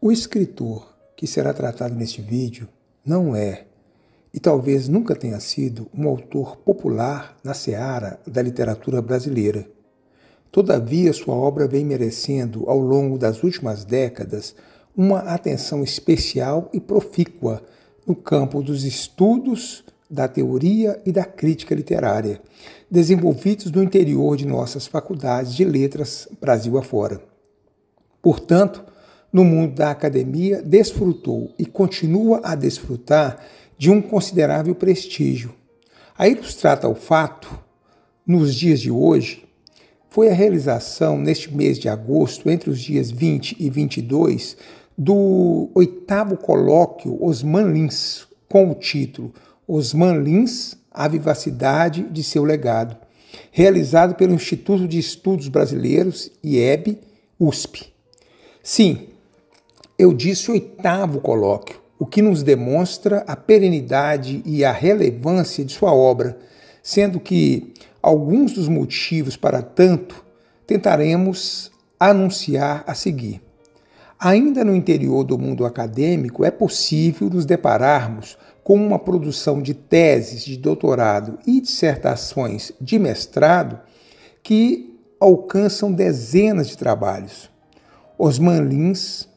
O escritor que será tratado neste vídeo não é, e talvez nunca tenha sido, um autor popular na seara da literatura brasileira. Todavia, sua obra vem merecendo, ao longo das últimas décadas, uma atenção especial e profícua no campo dos estudos da teoria e da crítica literária, desenvolvidos no interior de nossas faculdades de letras Brasil afora. Portanto, no mundo da academia, desfrutou e continua a desfrutar de um considerável prestígio. A ilustrar tal fato, nos dias de hoje, foi a realização, neste mês de agosto, entre os dias 20 e 22, do oitavo colóquio Osman Lins, com o título Osman Lins, a vivacidade de seu legado, realizado pelo Instituto de Estudos Brasileiros, IEB, USP. Sim, eu disse oitavo colóquio, o que nos demonstra a perenidade e a relevância de sua obra, sendo que alguns dos motivos para tanto tentaremos anunciar a seguir. Ainda no interior do mundo acadêmico, é possível nos depararmos com uma produção de teses de doutorado e dissertações de mestrado que alcançam dezenas de trabalhos. Osman Lins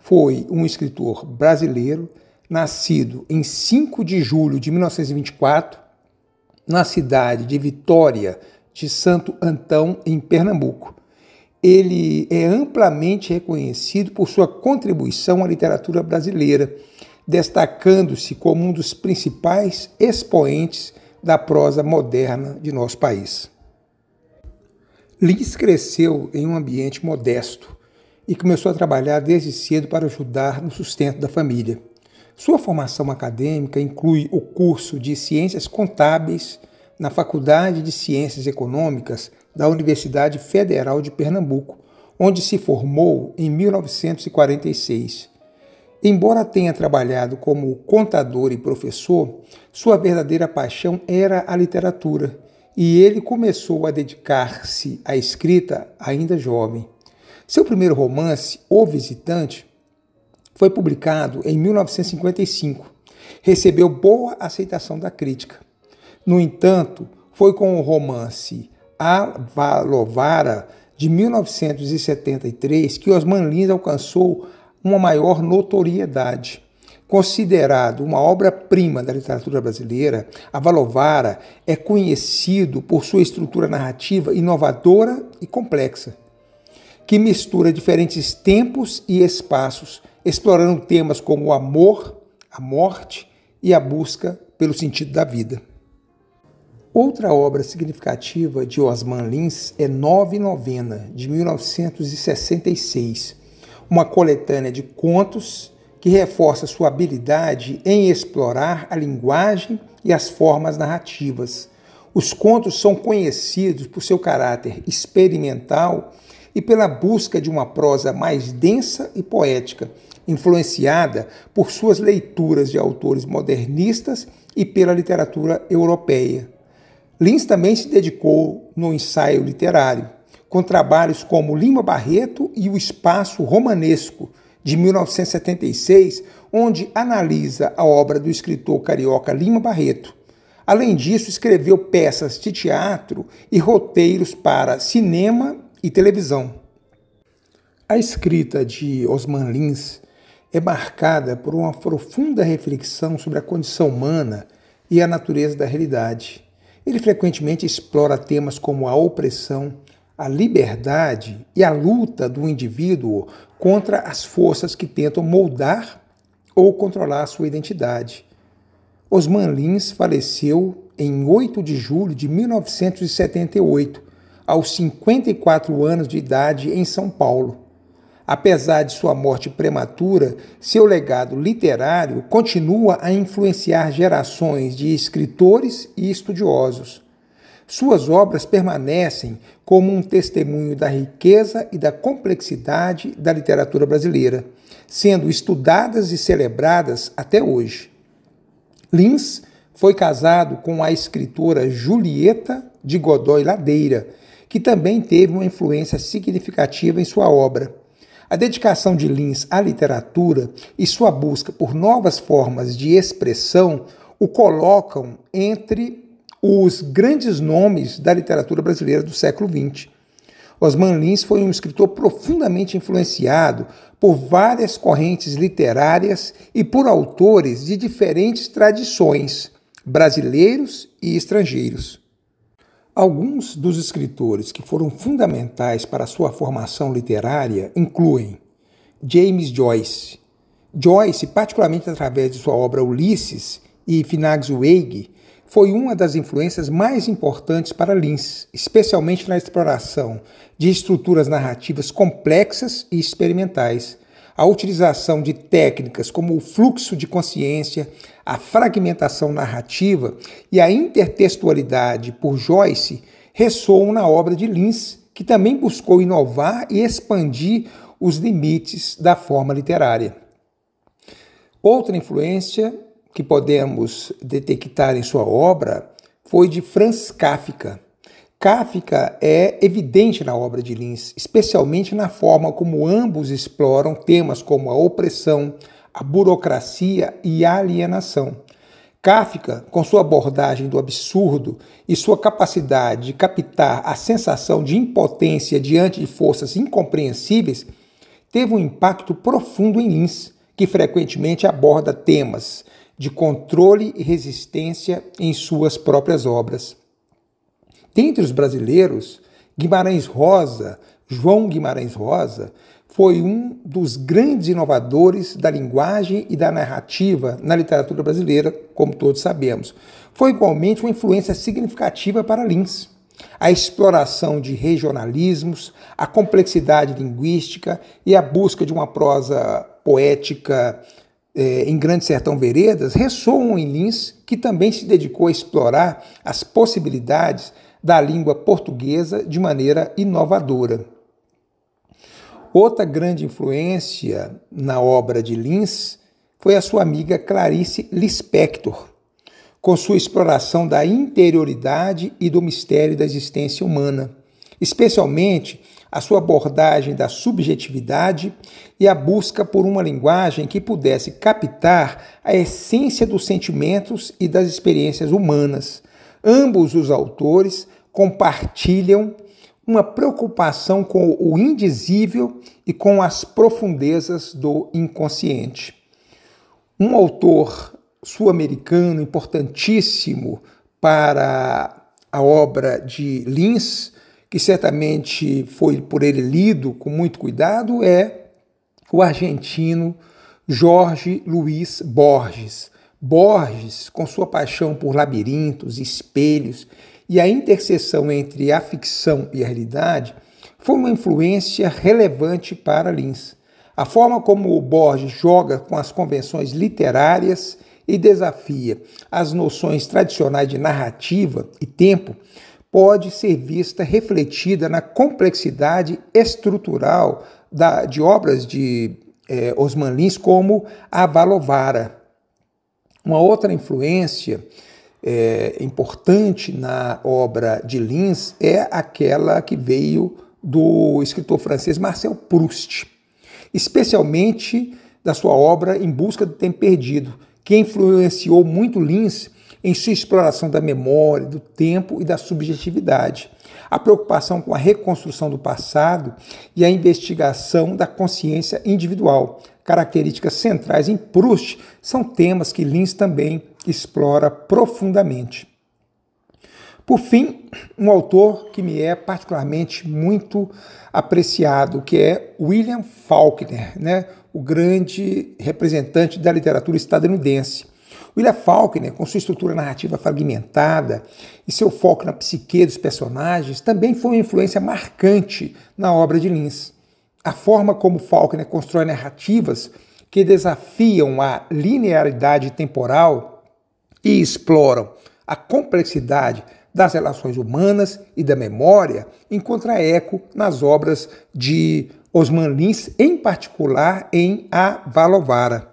foi um escritor brasileiro, nascido em 5 de julho de 1924, na cidade de Vitória de Santo Antão, em Pernambuco. Ele é amplamente reconhecido por sua contribuição à literatura brasileira, destacando-se como um dos principais expoentes da prosa moderna de nosso país. Lins cresceu em um ambiente modesto, e começou a trabalhar desde cedo para ajudar no sustento da família. Sua formação acadêmica inclui o curso de Ciências Contábeis na Faculdade de Ciências Econômicas da Universidade Federal de Pernambuco, onde se formou em 1946. Embora tenha trabalhado como contador e professor, sua verdadeira paixão era a literatura e ele começou a dedicar-se à escrita ainda jovem. Seu primeiro romance, O Visitante, foi publicado em 1955. Recebeu boa aceitação da crítica. No entanto, foi com o romance A Valovara, de 1973, que Osman Lins alcançou uma maior notoriedade. Considerado uma obra-prima da literatura brasileira, A Valovara é conhecido por sua estrutura narrativa inovadora e complexa que mistura diferentes tempos e espaços, explorando temas como o amor, a morte e a busca pelo sentido da vida. Outra obra significativa de Osman Lins é Nove Novena, de 1966, uma coletânea de contos que reforça sua habilidade em explorar a linguagem e as formas narrativas. Os contos são conhecidos por seu caráter experimental e pela busca de uma prosa mais densa e poética, influenciada por suas leituras de autores modernistas e pela literatura europeia. Lins também se dedicou no ensaio literário, com trabalhos como Lima Barreto e O Espaço Romanesco, de 1976, onde analisa a obra do escritor carioca Lima Barreto. Além disso, escreveu peças de teatro e roteiros para cinema e televisão. A escrita de Osman Lins é marcada por uma profunda reflexão sobre a condição humana e a natureza da realidade. Ele frequentemente explora temas como a opressão, a liberdade e a luta do indivíduo contra as forças que tentam moldar ou controlar sua identidade. Osman Lins faleceu em 8 de julho de 1978, aos 54 anos de idade em São Paulo. Apesar de sua morte prematura, seu legado literário continua a influenciar gerações de escritores e estudiosos. Suas obras permanecem como um testemunho da riqueza e da complexidade da literatura brasileira, sendo estudadas e celebradas até hoje. Lins foi casado com a escritora Julieta de Godoy Ladeira, que também teve uma influência significativa em sua obra. A dedicação de Lins à literatura e sua busca por novas formas de expressão o colocam entre os grandes nomes da literatura brasileira do século XX. Osman Lins foi um escritor profundamente influenciado por várias correntes literárias e por autores de diferentes tradições, brasileiros e estrangeiros. Alguns dos escritores que foram fundamentais para sua formação literária incluem James Joyce. Joyce, particularmente através de sua obra Ulisses e Finax Weig, foi uma das influências mais importantes para Lins, especialmente na exploração de estruturas narrativas complexas e experimentais, a utilização de técnicas como o fluxo de consciência, a fragmentação narrativa e a intertextualidade por Joyce ressoam na obra de Lins, que também buscou inovar e expandir os limites da forma literária. Outra influência que podemos detectar em sua obra foi de Franz Kafka. Kafka é evidente na obra de Lins, especialmente na forma como ambos exploram temas como a opressão, a burocracia e a alienação. Kafka, com sua abordagem do absurdo e sua capacidade de captar a sensação de impotência diante de forças incompreensíveis, teve um impacto profundo em Lins, que frequentemente aborda temas de controle e resistência em suas próprias obras. Dentre os brasileiros, Guimarães Rosa, João Guimarães Rosa, foi um dos grandes inovadores da linguagem e da narrativa na literatura brasileira, como todos sabemos. Foi igualmente uma influência significativa para Lins. A exploração de regionalismos, a complexidade linguística e a busca de uma prosa poética eh, em Grande Sertão Veredas ressoam em Lins, que também se dedicou a explorar as possibilidades da língua portuguesa de maneira inovadora. Outra grande influência na obra de Lins foi a sua amiga Clarice Lispector, com sua exploração da interioridade e do mistério da existência humana, especialmente a sua abordagem da subjetividade e a busca por uma linguagem que pudesse captar a essência dos sentimentos e das experiências humanas, Ambos os autores compartilham uma preocupação com o indizível e com as profundezas do inconsciente. Um autor sul-americano importantíssimo para a obra de Lins, que certamente foi por ele lido com muito cuidado, é o argentino Jorge Luiz Borges. Borges, com sua paixão por labirintos, espelhos e a interseção entre a ficção e a realidade, foi uma influência relevante para Lins. A forma como o Borges joga com as convenções literárias e desafia as noções tradicionais de narrativa e tempo pode ser vista refletida na complexidade estrutural da, de obras de eh, Osman Lins como a Valovara, uma outra influência é, importante na obra de Lins é aquela que veio do escritor francês Marcel Proust, especialmente da sua obra Em Busca do Tempo Perdido, que influenciou muito Lins em sua exploração da memória, do tempo e da subjetividade, a preocupação com a reconstrução do passado e a investigação da consciência individual, características centrais em Proust, são temas que Lins também explora profundamente. Por fim, um autor que me é particularmente muito apreciado, que é William Faulkner, né, o grande representante da literatura estadunidense. William Faulkner, com sua estrutura narrativa fragmentada e seu foco na psique dos personagens, também foi uma influência marcante na obra de Lins. A forma como Faulkner constrói narrativas que desafiam a linearidade temporal e exploram a complexidade das relações humanas e da memória encontra eco nas obras de Osman Lins, em particular em A Valovara.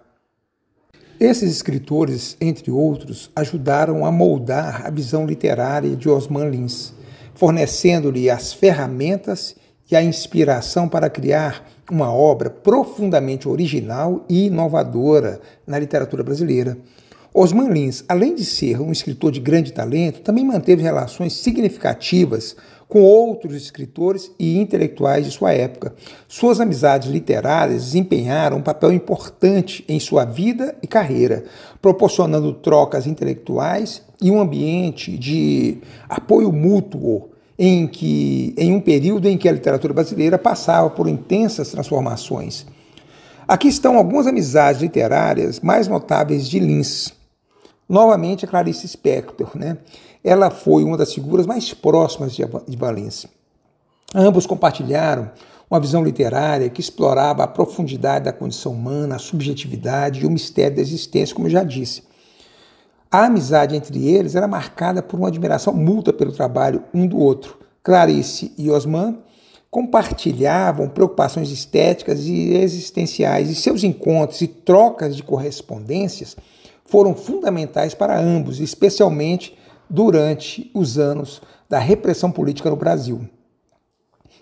Esses escritores, entre outros, ajudaram a moldar a visão literária de Osman Lins, fornecendo-lhe as ferramentas e a inspiração para criar uma obra profundamente original e inovadora na literatura brasileira. Osman Lins, além de ser um escritor de grande talento, também manteve relações significativas com outros escritores e intelectuais de sua época. Suas amizades literárias desempenharam um papel importante em sua vida e carreira, proporcionando trocas intelectuais e um ambiente de apoio mútuo em que em um período em que a literatura brasileira passava por intensas transformações. Aqui estão algumas amizades literárias mais notáveis de Lins. Novamente a Clarice Spector, né? Ela foi uma das figuras mais próximas de Valência. Ambos compartilharam uma visão literária que explorava a profundidade da condição humana, a subjetividade e o mistério da existência, como já disse. A amizade entre eles era marcada por uma admiração mútua pelo trabalho um do outro. Clarice e Osman compartilhavam preocupações estéticas e existenciais, e seus encontros e trocas de correspondências foram fundamentais para ambos, especialmente durante os anos da repressão política no Brasil.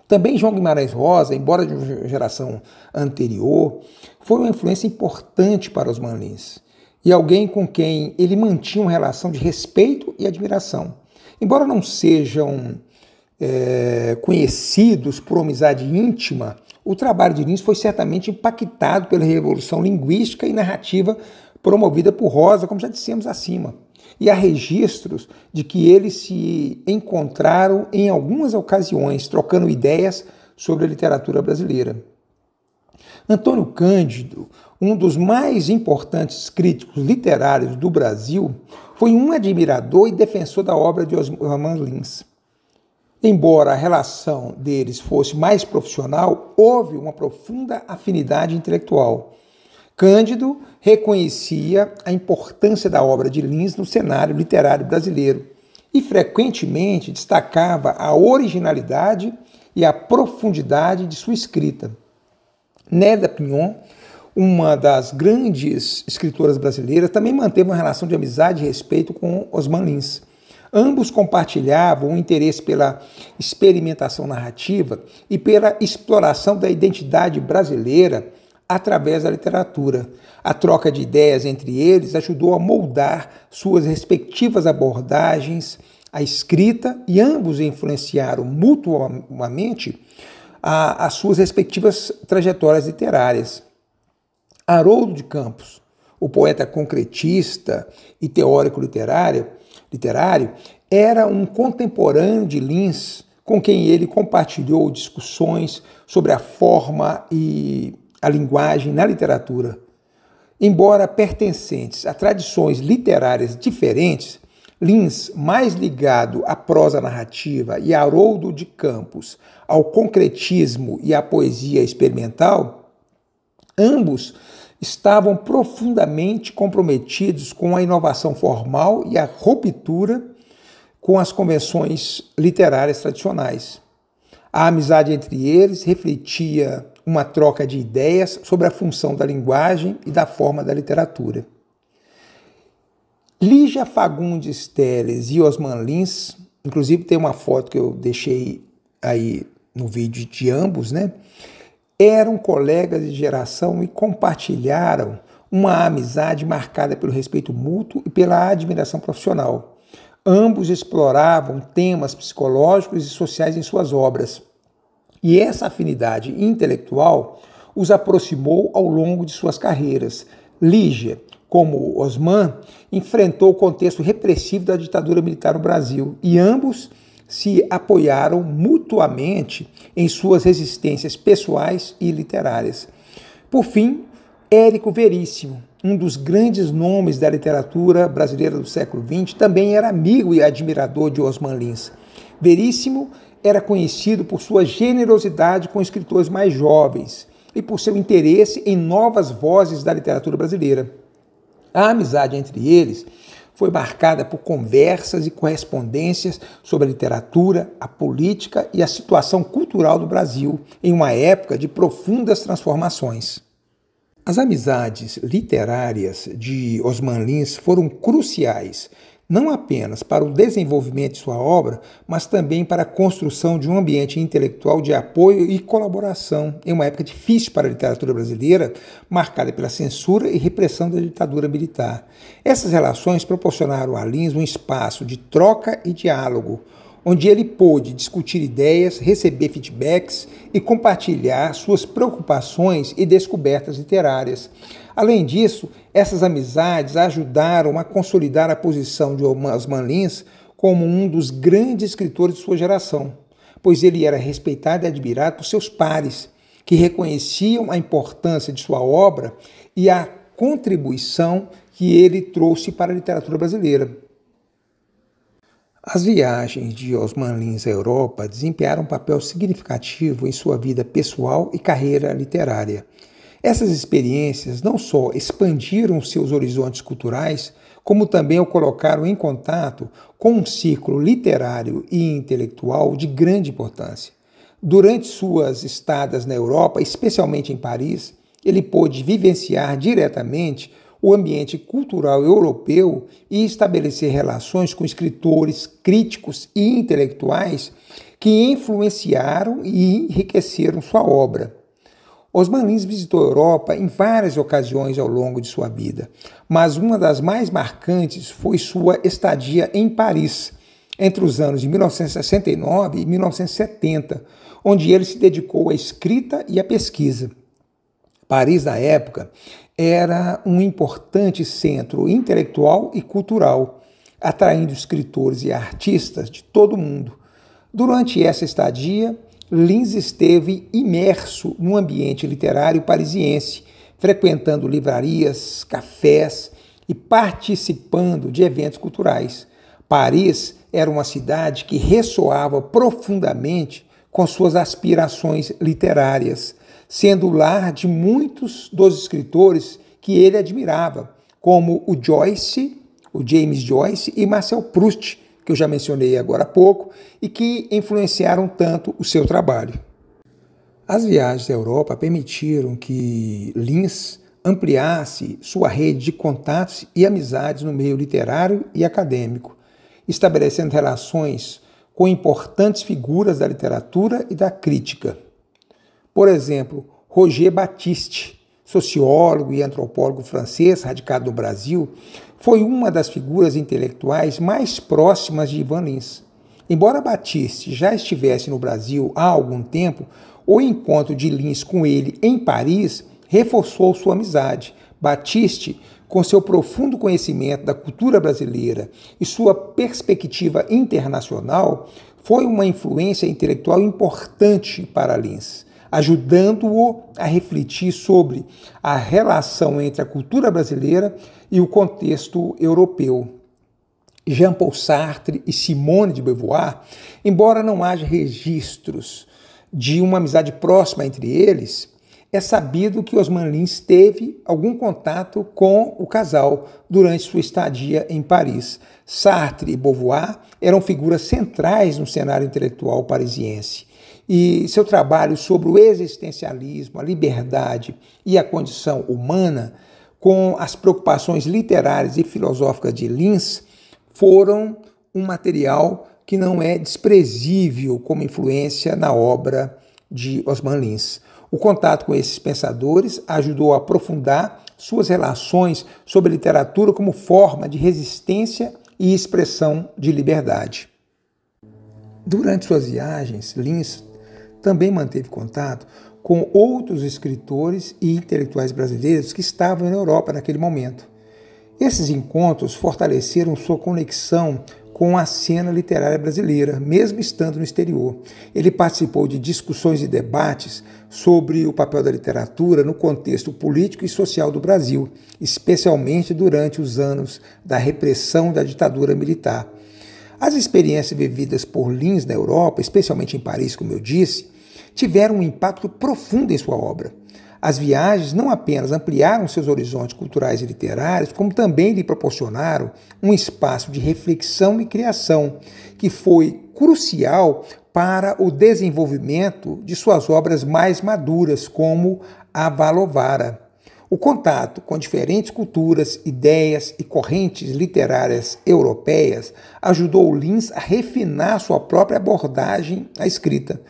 Também João Guimarães Rosa, embora de uma geração anterior, foi uma influência importante para os Lins e alguém com quem ele mantinha uma relação de respeito e admiração. Embora não sejam é, conhecidos por amizade íntima, o trabalho de Lins foi certamente impactado pela revolução linguística e narrativa promovida por Rosa, como já dissemos acima. E há registros de que eles se encontraram em algumas ocasiões, trocando ideias sobre a literatura brasileira. Antônio Cândido, um dos mais importantes críticos literários do Brasil, foi um admirador e defensor da obra de Osman Lins. Embora a relação deles fosse mais profissional, houve uma profunda afinidade intelectual. Cândido reconhecia a importância da obra de Lins no cenário literário brasileiro e frequentemente destacava a originalidade e a profundidade de sua escrita. Néda Pinhon, uma das grandes escritoras brasileiras, também manteve uma relação de amizade e respeito com Osman Lins. Ambos compartilhavam o interesse pela experimentação narrativa e pela exploração da identidade brasileira através da literatura. A troca de ideias entre eles ajudou a moldar suas respectivas abordagens à escrita e ambos influenciaram mutuamente as suas respectivas trajetórias literárias. Haroldo de Campos, o poeta concretista e teórico literário, literário era um contemporâneo de Lins, com quem ele compartilhou discussões sobre a forma e a linguagem na literatura. Embora pertencentes a tradições literárias diferentes, Lins, mais ligado à prosa narrativa, e Haroldo de Campos ao concretismo e à poesia experimental, ambos estavam profundamente comprometidos com a inovação formal e a ruptura com as convenções literárias tradicionais. A amizade entre eles refletia uma troca de ideias sobre a função da linguagem e da forma da literatura. Lígia Fagundes Teles e Osman Lins, inclusive tem uma foto que eu deixei aí no vídeo de ambos, né? Eram colegas de geração e compartilharam uma amizade marcada pelo respeito mútuo e pela admiração profissional. Ambos exploravam temas psicológicos e sociais em suas obras. E essa afinidade intelectual os aproximou ao longo de suas carreiras. Lígia como Osman, enfrentou o contexto repressivo da ditadura militar no Brasil e ambos se apoiaram mutuamente em suas resistências pessoais e literárias. Por fim, Érico Veríssimo, um dos grandes nomes da literatura brasileira do século XX, também era amigo e admirador de Osman Lins. Veríssimo era conhecido por sua generosidade com escritores mais jovens e por seu interesse em novas vozes da literatura brasileira. A amizade entre eles foi marcada por conversas e correspondências sobre a literatura, a política e a situação cultural do Brasil em uma época de profundas transformações. As amizades literárias de Osman Lins foram cruciais não apenas para o desenvolvimento de sua obra, mas também para a construção de um ambiente intelectual de apoio e colaboração em uma época difícil para a literatura brasileira, marcada pela censura e repressão da ditadura militar. Essas relações proporcionaram a Lins um espaço de troca e diálogo, onde ele pôde discutir ideias, receber feedbacks e compartilhar suas preocupações e descobertas literárias. Além disso, essas amizades ajudaram a consolidar a posição de Osman Lins como um dos grandes escritores de sua geração, pois ele era respeitado e admirado por seus pares, que reconheciam a importância de sua obra e a contribuição que ele trouxe para a literatura brasileira. As viagens de Osman Lins à Europa desempenharam um papel significativo em sua vida pessoal e carreira literária. Essas experiências não só expandiram seus horizontes culturais, como também o colocaram em contato com um círculo literário e intelectual de grande importância. Durante suas estadas na Europa, especialmente em Paris, ele pôde vivenciar diretamente o ambiente cultural europeu e estabelecer relações com escritores, críticos e intelectuais que influenciaram e enriqueceram sua obra. Osman Lins visitou a Europa em várias ocasiões ao longo de sua vida, mas uma das mais marcantes foi sua estadia em Paris, entre os anos de 1969 e 1970, onde ele se dedicou à escrita e à pesquisa. Paris, na época, era um importante centro intelectual e cultural, atraindo escritores e artistas de todo o mundo. Durante essa estadia, Lins esteve imerso no ambiente literário parisiense, frequentando livrarias, cafés e participando de eventos culturais. Paris era uma cidade que ressoava profundamente com suas aspirações literárias sendo o lar de muitos dos escritores que ele admirava, como o Joyce, o James Joyce e Marcel Proust, que eu já mencionei agora há pouco, e que influenciaram tanto o seu trabalho. As viagens à Europa permitiram que Lins ampliasse sua rede de contatos e amizades no meio literário e acadêmico, estabelecendo relações com importantes figuras da literatura e da crítica. Por exemplo, Roger Batiste, sociólogo e antropólogo francês radicado no Brasil, foi uma das figuras intelectuais mais próximas de Ivan Lins. Embora Batiste já estivesse no Brasil há algum tempo, o encontro de Lins com ele em Paris reforçou sua amizade. Batiste, com seu profundo conhecimento da cultura brasileira e sua perspectiva internacional, foi uma influência intelectual importante para Lins ajudando-o a refletir sobre a relação entre a cultura brasileira e o contexto europeu. Jean-Paul Sartre e Simone de Beauvoir, embora não haja registros de uma amizade próxima entre eles, é sabido que Osman Lins teve algum contato com o casal durante sua estadia em Paris. Sartre e Beauvoir eram figuras centrais no cenário intelectual parisiense e seu trabalho sobre o existencialismo, a liberdade e a condição humana, com as preocupações literárias e filosóficas de Lins, foram um material que não é desprezível como influência na obra de Osman Lins. O contato com esses pensadores ajudou a aprofundar suas relações sobre literatura como forma de resistência e expressão de liberdade. Durante suas viagens, Lins também manteve contato com outros escritores e intelectuais brasileiros que estavam na Europa naquele momento. Esses encontros fortaleceram sua conexão com a cena literária brasileira, mesmo estando no exterior. Ele participou de discussões e debates sobre o papel da literatura no contexto político e social do Brasil, especialmente durante os anos da repressão da ditadura militar. As experiências vividas por Lins na Europa, especialmente em Paris, como eu disse, tiveram um impacto profundo em sua obra. As viagens não apenas ampliaram seus horizontes culturais e literários, como também lhe proporcionaram um espaço de reflexão e criação que foi crucial para o desenvolvimento de suas obras mais maduras, como a Valovara. O contato com diferentes culturas, ideias e correntes literárias europeias ajudou Lins a refinar sua própria abordagem à escrita,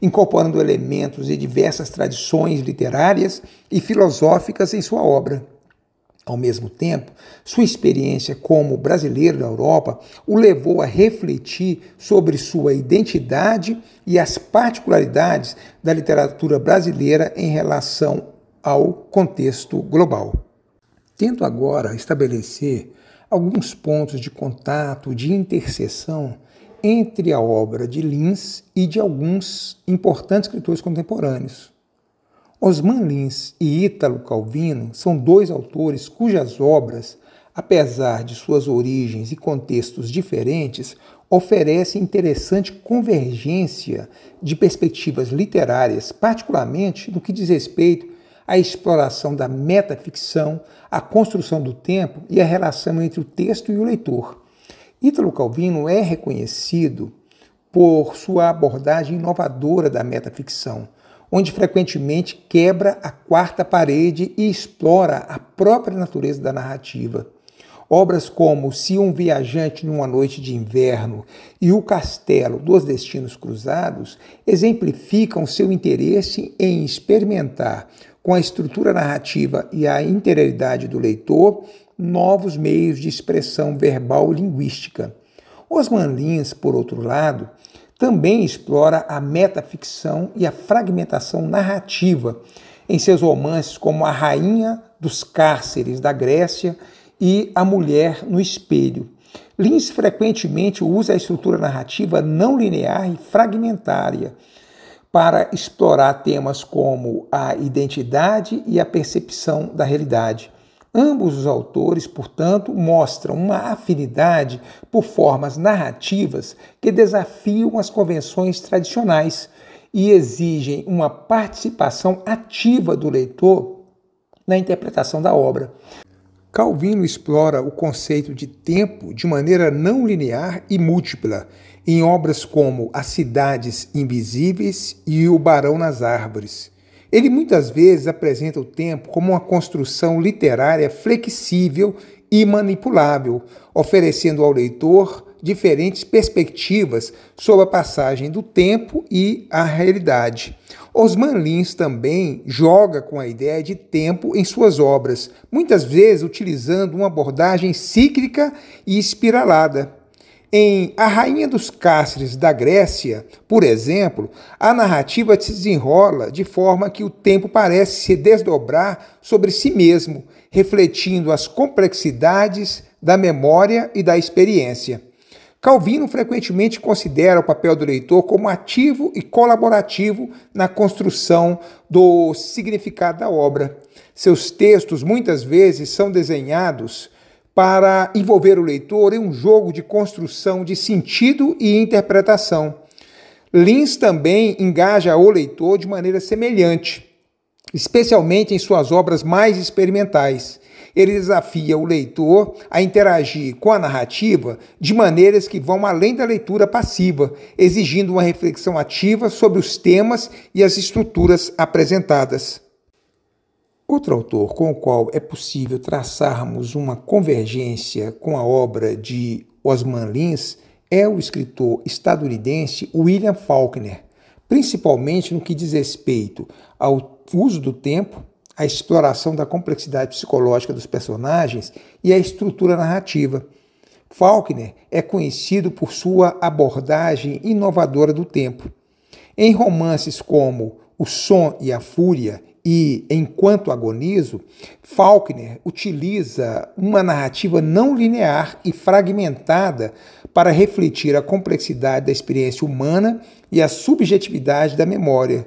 incorporando elementos de diversas tradições literárias e filosóficas em sua obra. Ao mesmo tempo, sua experiência como brasileiro na Europa o levou a refletir sobre sua identidade e as particularidades da literatura brasileira em relação ao contexto global. Tento agora estabelecer alguns pontos de contato, de interseção entre a obra de Lins e de alguns importantes escritores contemporâneos. Osman Lins e Ítalo Calvino são dois autores cujas obras, apesar de suas origens e contextos diferentes, oferecem interessante convergência de perspectivas literárias, particularmente no que diz respeito à exploração da metaficção, a construção do tempo e a relação entre o texto e o leitor. Ítalo Calvino é reconhecido por sua abordagem inovadora da metaficção, onde frequentemente quebra a quarta parede e explora a própria natureza da narrativa. Obras como Se um Viajante numa Noite de Inverno e O Castelo dos Destinos Cruzados exemplificam seu interesse em experimentar, com a estrutura narrativa e a interioridade do leitor, novos meios de expressão verbal linguística. Osman Lins, por outro lado, também explora a metaficção e a fragmentação narrativa em seus romances como A Rainha dos Cárceres da Grécia e A Mulher no Espelho. Lins frequentemente usa a estrutura narrativa não linear e fragmentária para explorar temas como a identidade e a percepção da realidade. Ambos os autores, portanto, mostram uma afinidade por formas narrativas que desafiam as convenções tradicionais e exigem uma participação ativa do leitor na interpretação da obra. Calvino explora o conceito de tempo de maneira não linear e múltipla em obras como As Cidades Invisíveis e O Barão nas Árvores. Ele muitas vezes apresenta o tempo como uma construção literária flexível e manipulável, oferecendo ao leitor diferentes perspectivas sobre a passagem do tempo e a realidade. Osman Lins também joga com a ideia de tempo em suas obras, muitas vezes utilizando uma abordagem cíclica e espiralada. Em A Rainha dos Cárceres da Grécia, por exemplo, a narrativa se desenrola de forma que o tempo parece se desdobrar sobre si mesmo, refletindo as complexidades da memória e da experiência. Calvino frequentemente considera o papel do leitor como ativo e colaborativo na construção do significado da obra. Seus textos muitas vezes são desenhados para envolver o leitor em um jogo de construção de sentido e interpretação. Lins também engaja o leitor de maneira semelhante, especialmente em suas obras mais experimentais. Ele desafia o leitor a interagir com a narrativa de maneiras que vão além da leitura passiva, exigindo uma reflexão ativa sobre os temas e as estruturas apresentadas. Outro autor com o qual é possível traçarmos uma convergência com a obra de Osman Lins é o escritor estadunidense William Faulkner, principalmente no que diz respeito ao uso do tempo, à exploração da complexidade psicológica dos personagens e à estrutura narrativa. Faulkner é conhecido por sua abordagem inovadora do tempo. Em romances como O Som e a Fúria e Enquanto Agonizo, Faulkner utiliza uma narrativa não linear e fragmentada para refletir a complexidade da experiência humana e a subjetividade da memória.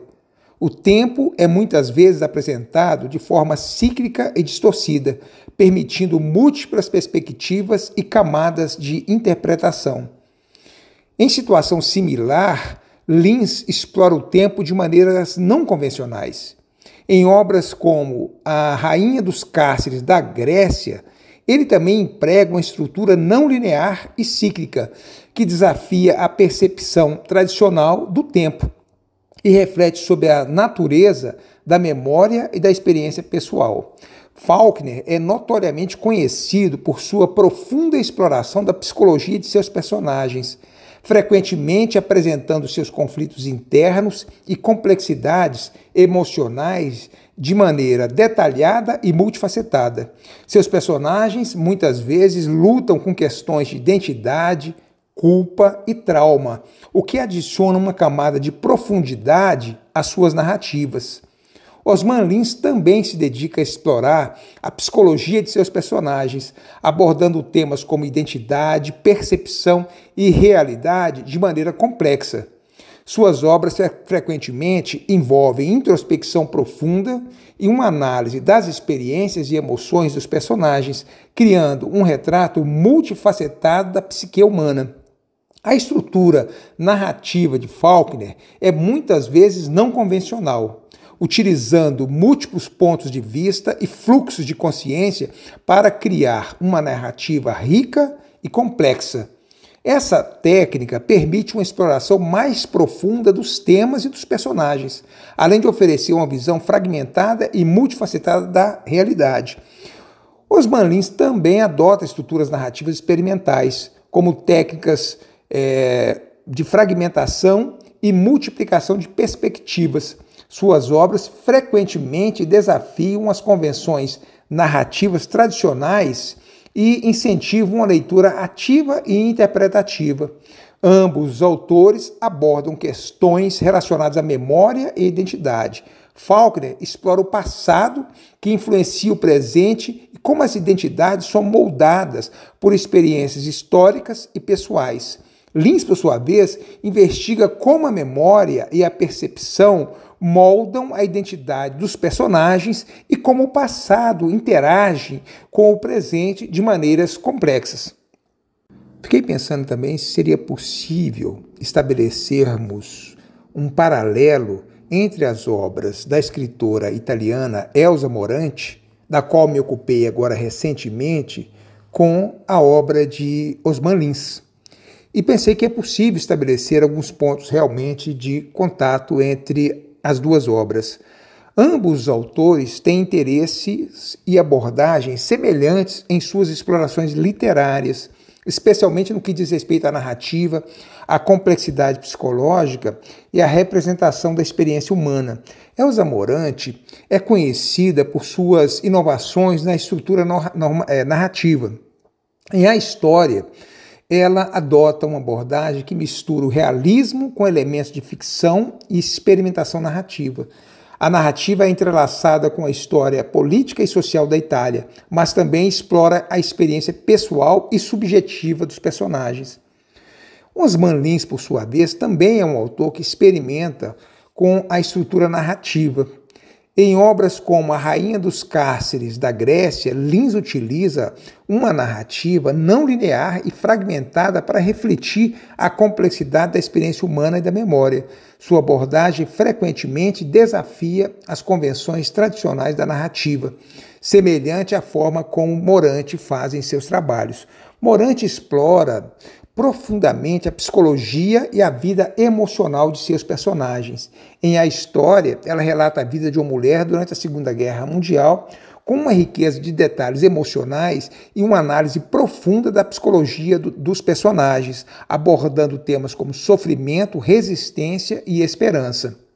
O tempo é muitas vezes apresentado de forma cíclica e distorcida, permitindo múltiplas perspectivas e camadas de interpretação. Em situação similar, Lins explora o tempo de maneiras não convencionais. Em obras como A Rainha dos Cárceres da Grécia, ele também emprega uma estrutura não linear e cíclica, que desafia a percepção tradicional do tempo e reflete sobre a natureza da memória e da experiência pessoal. Faulkner é notoriamente conhecido por sua profunda exploração da psicologia de seus personagens, frequentemente apresentando seus conflitos internos e complexidades emocionais de maneira detalhada e multifacetada. Seus personagens muitas vezes lutam com questões de identidade, culpa e trauma, o que adiciona uma camada de profundidade às suas narrativas. Osman Lins também se dedica a explorar a psicologia de seus personagens, abordando temas como identidade, percepção e realidade de maneira complexa. Suas obras frequentemente envolvem introspecção profunda e uma análise das experiências e emoções dos personagens, criando um retrato multifacetado da psique humana. A estrutura narrativa de Faulkner é muitas vezes não convencional utilizando múltiplos pontos de vista e fluxos de consciência para criar uma narrativa rica e complexa. Essa técnica permite uma exploração mais profunda dos temas e dos personagens, além de oferecer uma visão fragmentada e multifacetada da realidade. Osman Lins também adota estruturas narrativas experimentais, como técnicas é, de fragmentação e multiplicação de perspectivas suas obras frequentemente desafiam as convenções narrativas tradicionais e incentivam uma leitura ativa e interpretativa. Ambos os autores abordam questões relacionadas à memória e identidade. Faulkner explora o passado que influencia o presente e como as identidades são moldadas por experiências históricas e pessoais. Lins, por sua vez, investiga como a memória e a percepção moldam a identidade dos personagens e como o passado interage com o presente de maneiras complexas. Fiquei pensando também se seria possível estabelecermos um paralelo entre as obras da escritora italiana Elsa Morante, da qual me ocupei agora recentemente, com a obra de Osman Lins. E pensei que é possível estabelecer alguns pontos realmente de contato entre as duas obras. Ambos os autores têm interesses e abordagens semelhantes em suas explorações literárias, especialmente no que diz respeito à narrativa, à complexidade psicológica e à representação da experiência humana. Elza Morante é conhecida por suas inovações na estrutura eh, narrativa. Em A História, ela adota uma abordagem que mistura o realismo com elementos de ficção e experimentação narrativa. A narrativa é entrelaçada com a história política e social da Itália, mas também explora a experiência pessoal e subjetiva dos personagens. Osman Lins, por sua vez, também é um autor que experimenta com a estrutura narrativa, em obras como A Rainha dos Cárceres da Grécia, Lins utiliza uma narrativa não linear e fragmentada para refletir a complexidade da experiência humana e da memória. Sua abordagem frequentemente desafia as convenções tradicionais da narrativa, semelhante à forma como Morante faz em seus trabalhos. Morante explora profundamente a psicologia e a vida emocional de seus personagens. Em A História, ela relata a vida de uma mulher durante a Segunda Guerra Mundial, com uma riqueza de detalhes emocionais e uma análise profunda da psicologia do, dos personagens, abordando temas como sofrimento, resistência e esperança.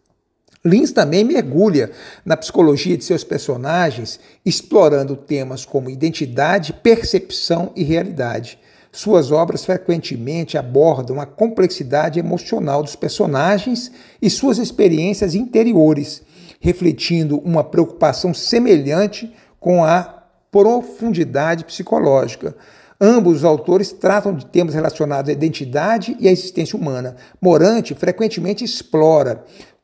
Lins também mergulha na psicologia de seus personagens, explorando temas como identidade, percepção e realidade. Suas obras frequentemente abordam a complexidade emocional dos personagens e suas experiências interiores, refletindo uma preocupação semelhante com a profundidade psicológica. Ambos os autores tratam de temas relacionados à identidade e à existência humana. Morante frequentemente explora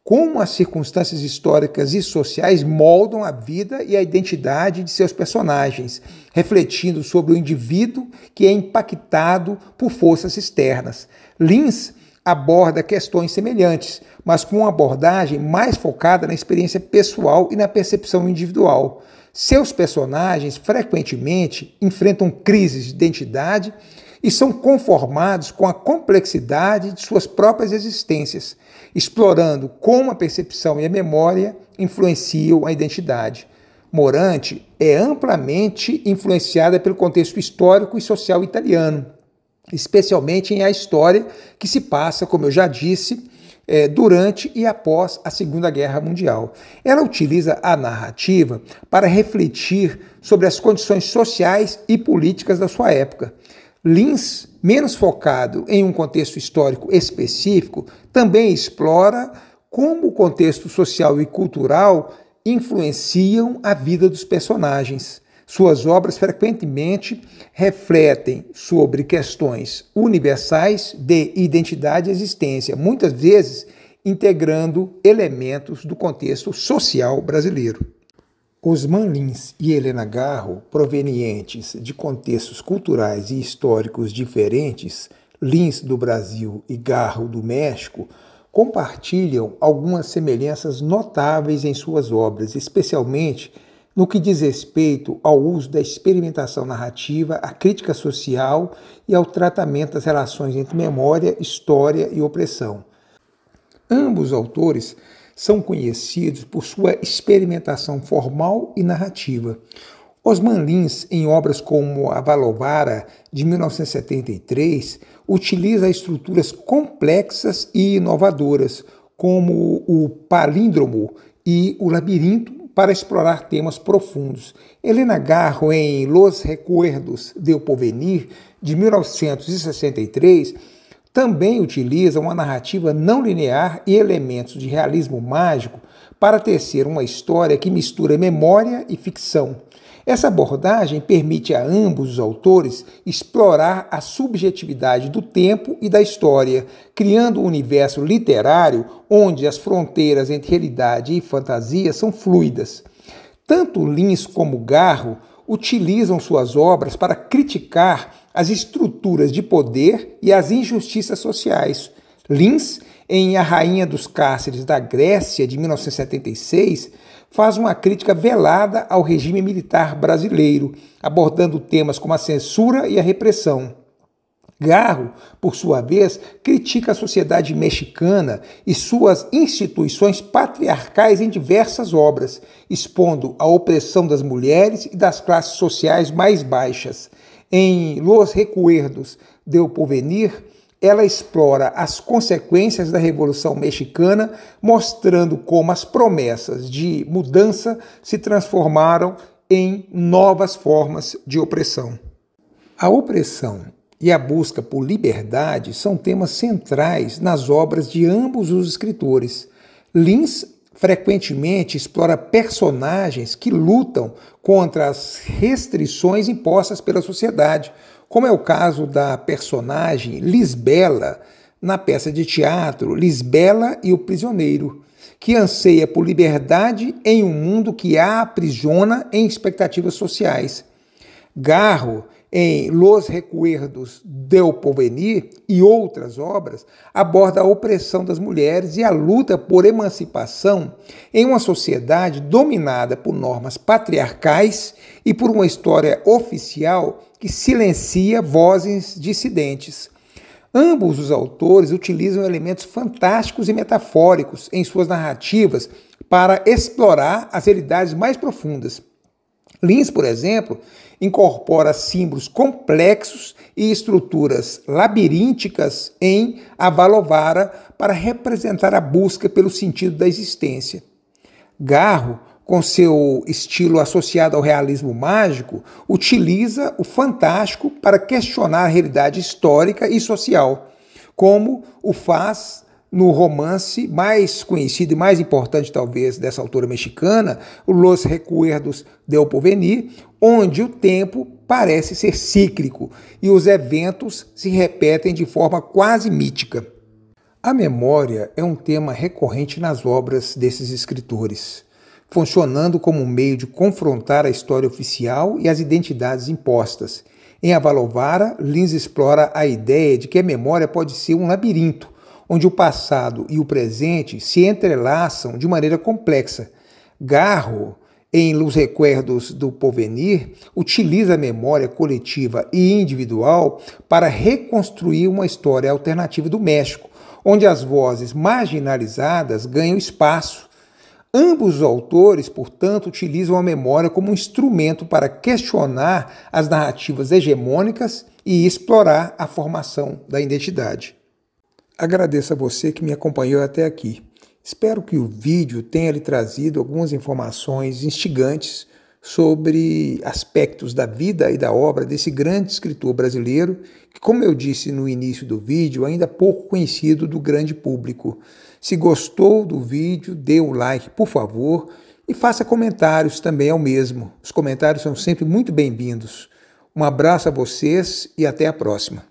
como as circunstâncias históricas e sociais moldam a vida e a identidade de seus personagens, refletindo sobre o indivíduo que é impactado por forças externas. Lins aborda questões semelhantes, mas com uma abordagem mais focada na experiência pessoal e na percepção individual. Seus personagens frequentemente enfrentam crises de identidade e são conformados com a complexidade de suas próprias existências. Explorando como a percepção e a memória influenciam a identidade. Morante é amplamente influenciada pelo contexto histórico e social italiano, especialmente em a história que se passa, como eu já disse, é, durante e após a Segunda Guerra Mundial. Ela utiliza a narrativa para refletir sobre as condições sociais e políticas da sua época. Lins, menos focado em um contexto histórico específico, também explora como o contexto social e cultural influenciam a vida dos personagens. Suas obras frequentemente refletem sobre questões universais de identidade e existência, muitas vezes integrando elementos do contexto social brasileiro. Osman Lins e Helena Garro, provenientes de contextos culturais e históricos diferentes, Lins do Brasil e Garro do México, compartilham algumas semelhanças notáveis em suas obras, especialmente no que diz respeito ao uso da experimentação narrativa, à crítica social e ao tratamento das relações entre memória, história e opressão. Ambos os autores são conhecidos por sua experimentação formal e narrativa. Osman Lins, em obras como A Valovara, de 1973, utiliza estruturas complexas e inovadoras, como o palíndromo e o labirinto, para explorar temas profundos. Helena Garro, em Los Recuerdos del Porvenir, de 1963, também utiliza uma narrativa não linear e elementos de realismo mágico para tecer uma história que mistura memória e ficção. Essa abordagem permite a ambos os autores explorar a subjetividade do tempo e da história, criando um universo literário onde as fronteiras entre realidade e fantasia são fluidas. Tanto Lins como Garro utilizam suas obras para criticar as estruturas de poder e as injustiças sociais. Lins, em A Rainha dos Cárceres da Grécia, de 1976, faz uma crítica velada ao regime militar brasileiro, abordando temas como a censura e a repressão. Garro, por sua vez, critica a sociedade mexicana e suas instituições patriarcais em diversas obras, expondo a opressão das mulheres e das classes sociais mais baixas. Em Los Recuerdos del Porvenir, ela explora as consequências da Revolução Mexicana, mostrando como as promessas de mudança se transformaram em novas formas de opressão. A opressão e a busca por liberdade são temas centrais nas obras de ambos os escritores. Lins frequentemente explora personagens que lutam contra as restrições impostas pela sociedade, como é o caso da personagem Lisbela na peça de teatro Lisbela e o Prisioneiro, que anseia por liberdade em um mundo que a aprisiona em expectativas sociais. Garro em Los Recuerdos del Porvenir e outras obras, aborda a opressão das mulheres e a luta por emancipação em uma sociedade dominada por normas patriarcais e por uma história oficial que silencia vozes dissidentes. Ambos os autores utilizam elementos fantásticos e metafóricos em suas narrativas para explorar as realidades mais profundas. Lins, por exemplo, incorpora símbolos complexos e estruturas labirínticas em Avalovara para representar a busca pelo sentido da existência. Garro, com seu estilo associado ao realismo mágico, utiliza o fantástico para questionar a realidade histórica e social, como o faz no romance mais conhecido e mais importante, talvez, dessa autora mexicana, Los Recuerdos del Porvenir, onde o tempo parece ser cíclico e os eventos se repetem de forma quase mítica. A memória é um tema recorrente nas obras desses escritores, funcionando como um meio de confrontar a história oficial e as identidades impostas. Em Avalovara, Lins explora a ideia de que a memória pode ser um labirinto, onde o passado e o presente se entrelaçam de maneira complexa. Garro, em Los Recuerdos do Porvenir, utiliza a memória coletiva e individual para reconstruir uma história alternativa do México, onde as vozes marginalizadas ganham espaço. Ambos os autores, portanto, utilizam a memória como um instrumento para questionar as narrativas hegemônicas e explorar a formação da identidade. Agradeço a você que me acompanhou até aqui. Espero que o vídeo tenha lhe trazido algumas informações instigantes sobre aspectos da vida e da obra desse grande escritor brasileiro, que, como eu disse no início do vídeo, ainda é pouco conhecido do grande público. Se gostou do vídeo, dê um like, por favor, e faça comentários também ao mesmo. Os comentários são sempre muito bem-vindos. Um abraço a vocês e até a próxima.